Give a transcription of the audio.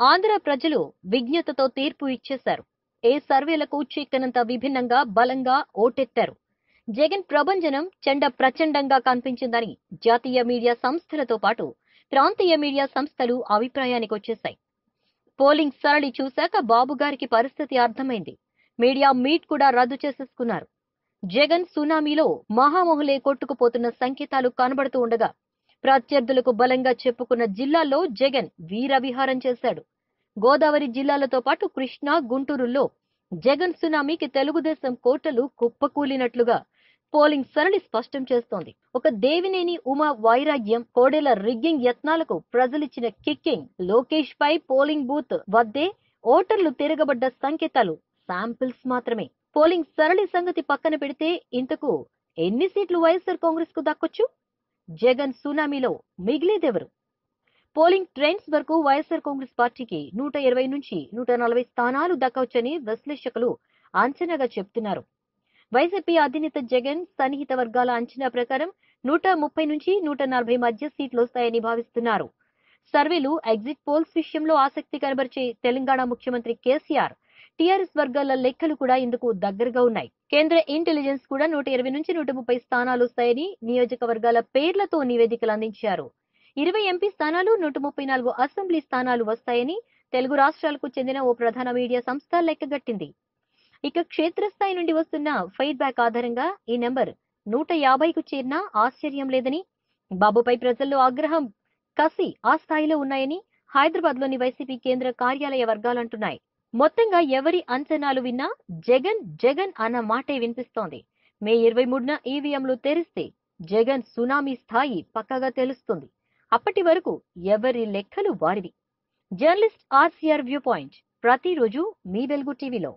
ఆంధ్ర ప్రజలు విజ్ఞతతో తీర్పు ఇచ్చేశారు. ఏ సర్వేలకు చిక్కనంత విభిన్నంగా బలంగా ఓటెత్తారు. జగన్ ప్రభంజనం చెండ ప్రచండంగా కనిపించిందని జాతీయ మీడియా సంస్థలతో పాటు ప్రాంతీయ మీడియా సంస్థలు అభిప్రాయానికి వచ్చేశాయి. పోలింగ్ సరళి చూశాక బాబు గారికి పరిస్థితి అర్థమైంది. మీడియా మీట్ కూడా రద్దు చేసేసుకున్నారు. జగన్ సునామీలో మహామహులే కొట్టుకుపోతున్న సంకేతాలు కనబడుతూ ఉండగా ప్రత్యర్థులకు బలంగా చెప్పుకున్న జిల్లాల్లో జగన్ వీరవిహారం చేశాడు. గోదావరి జిల్లాలతో పాటు కృష్ణా గుంటూరులో జగన్ సునామీకి తెలుగుదేశం కోటలు కుప్పకూలినట్లుగా పోలింగ్ సరళి స్పష్టం చేస్తోంది. ఒక దేవినేని ఉమా వైరాగ్యం కోడెల రిగ్గింగ్ యత్నాలకు ప్రజలిచ్చిన కిక్కింగ్ లోకేష్ పై పోలింగ్ బూత్ వద్దే ఓటర్లు తిరగబడ్డ సంకేతాలు శాంపిల్స్ మాత్రమే. పోలింగ్ సరళి సంగతి పక్కన పెడితే ఇంతకు ఎన్ని సీట్లు వైఎస్ఆర్ కాంగ్రెస్కు దక్కొచ్చు? జగన్ సునామీలో మిగిలేదెవరు? పోలింగ్ ట్రెండ్స్ వరకు వైఎస్ఆర్ కాంగ్రెస్ పార్టీకి నూట ఇరవై నుంచి నూట నలభై స్థానాలు దక్కవచ్చని విశ్లేషకులు అంచనాగా చెప్తున్నారు. వైసీపీ అధినేత జగన్ సన్నిహిత వర్గాల అంచనా ప్రకారం నూట ముప్పై నుంచి నూట నలభై మధ్య సీట్లు వస్తాయని భావిస్తున్నారు. సర్వేలు ఎగ్జిట్ పోల్స్ విషయంలో ఆసక్తి కనబరిచే తెలంగాణ ముఖ్యమంత్రి కేసీఆర్ టీఆర్ఎస్ వర్గాల లెక్కలు కూడా ఇందుకు దగ్గరగా ఉన్నాయి. కేంద్ర ఇంటెలిజెన్స్ కూడా నూట ఇరవై నుంచి నూట ముప్పై స్థానాలు వస్తాయని నియోజకవర్గాల పేర్లతో నివేదికలు అందించారు. ఇరవై ఎంపీ స్థానాలు నూట ముప్పై నాలుగు అసెంబ్లీ స్థానాలు వస్తాయని తెలుగు రాష్ట్రాలకు చెందిన ఓ ప్రధాన మీడియా సంస్థ లెక్కగట్టింది. ఇక క్షేత్రస్థాయి నుండి వస్తున్న ఫీడ్బ్యాక్ ఆధారంగా ఈ నెంబర్ నూట యాభైకు చేరినా ఆశ్చర్యం లేదని బాబుపై ప్రజల్లో ఆగ్రహం కసి ఆ స్థాయిలో ఉన్నాయని హైదరాబాద్లోని వైసీపీ కేంద్ర కార్యాలయ వర్గాలంటున్నాయి మొత్తంగా ఎవరి అంచనాలు విన్నా జగన్ జగన్ అన్న మాటే వినిపిస్తోంది. మే ఇరవై మూడున ఈవీఎంలు తెరిస్తే జగన్ సునామీ స్థాయి పక్కగా తెలుస్తుంది. అప్పటి వరకు ఎవరి లెక్కలు వారివి? Journalist RCR view point. ప్రతిరోజు మీ వెలుగు టీవీలో.